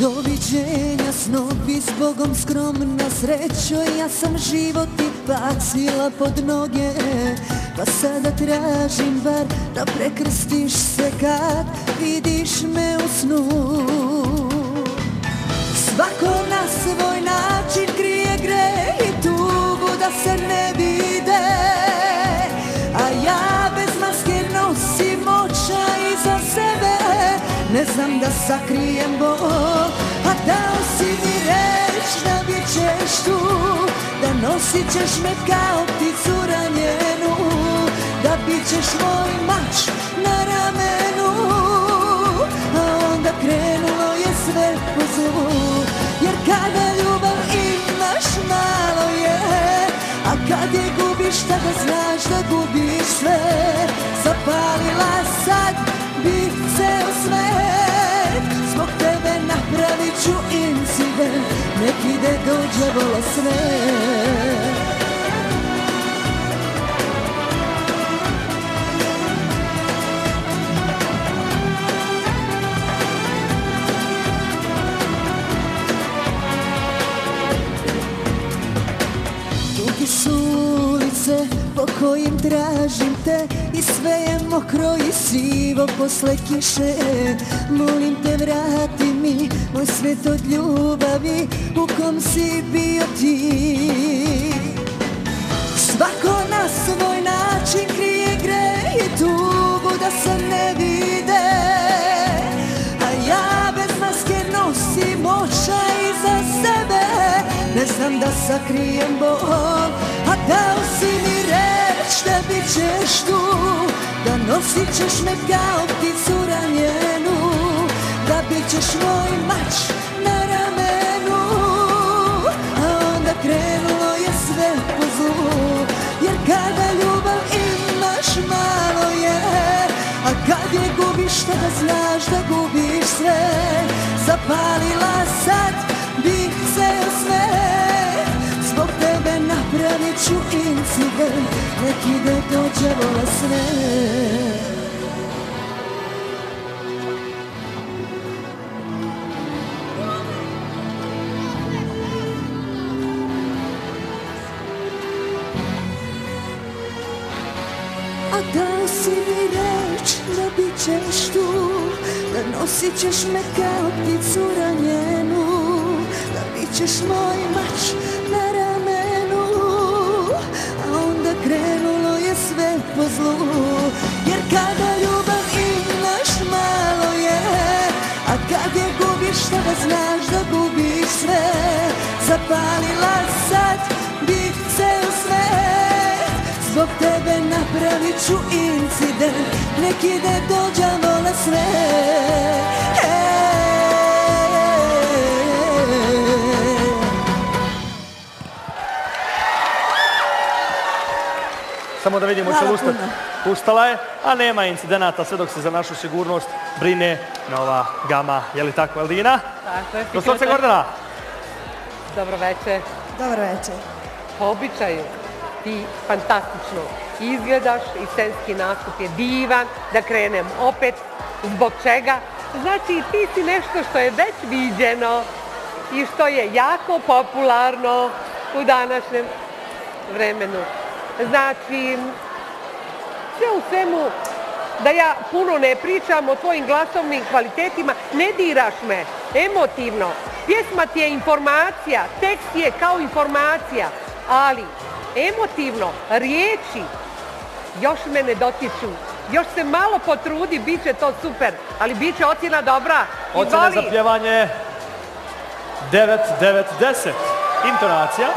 Doviđenja snovi s Bogom skromna srećo Ja sam život i bacila pod noge. Pa sada tražim bar da prekrstiš se kad vidiš me u snu. Svako na svoj način krije gre i tugu da se ne da sakrijem bol A dao si mi reč da bit ćeš tu Da nosit ćeš me kao pticu ranjenu Da bit ćeš moj mač na ramenu. A onda krenulo je sve po zlu Jer kada ljubav imaš malo je A kad je gubiš tada znaš da gubiš sve dođe vola po kojim tražim te I sve je mokro i sivo posle kiše. Molim te vrati mi moj svet od ljubavi U kom si bio ti. Svako na svoj način krije gre i tugu da se ne vide. A ja bez maske nosim očaj iza sebe. Ne znam da sakrijem bol A dao si da bit ćeš tu Da nosit ćeš me kao pticu ranjenu Da bit ćeš moj mač na ramenu. A onda krenulo je sve po zlu Jer kada ljubav imaš malo je. A kad je gubiš tada znaš da gubiš sve. Zapalila incident Nek ide dođe sve. A dao si mi reč da bit ćeš tu Da nosit ćeš me kao pticu ranjenu Da bit ćeš moj mač Zapalila sad bih ceo svet Zbog tebe napravit ću incident Nek ide dođa vola sve Samo da vidimo će ustati. Ustala je, a nema incidenata sve dok se za našu sigurnost brine nova gama. Je li tako, Eldina? Tako je. Doslovce. Gordana. Dobro večer. Dobar večer Po običaju ti fantastično izgledaš i scenski nastup je divan. Da krenem opet. Zbog čega? Znači ti si nešto što je već viđeno i što je jako popularno u današnjem vremenu. Znači, sve u svemu, da ja puno ne pričam o tvojim glasovnim kvalitetima, ne diraš me emotivno. Pjesma ti je informacija, tekst je kao informacija, ali emotivno, riječi još me ne dotiču. Još se malo potrudi, bit će to super, ali bit će ocjena dobra. Ocjena za pjevanje 9, 9, 10. Intonacija.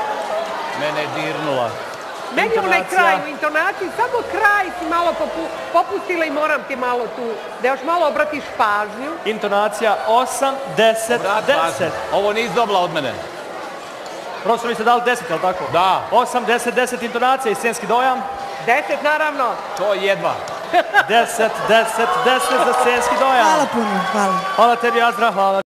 Mene je dirnula. Meni je onaj kraj u intonaciji, samo kraj si malo popu- popustila i moram ti malo tu, da još malo obratiš pažnju. Intonacija 8, 10, Brat, 10. važno. Ovo nisi dobila od mene. Profesor, vi ste dali 10, je li tako? Da. 8, 10, 10 intonacija i scenski dojam. Deset naravno. To jedva. 10, 10, 10 za scenski dojam. Hvala puno, hvala Hvala tebi, Azdra, hvala.